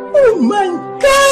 Oh my god!